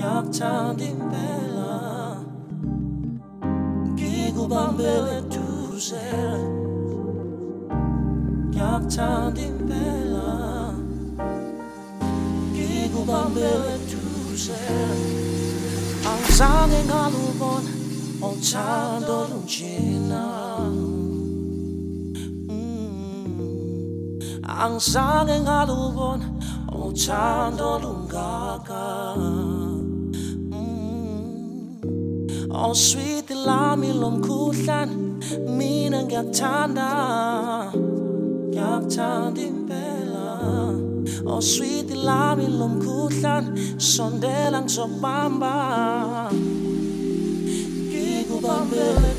약착인 벨라. 기구 방벨의 두세. 약착인 벨라. 기구 방벨의 두세. 항상 행한 우번 온차한 도중 지나. 항상 행한 우번 온차한 도중 가까. Oswitila milomkhuhlane mina ngiyakuthanda ngiyakuthanda impela Oswitila milomkhuhlane sondela ngizobamba ngikubambele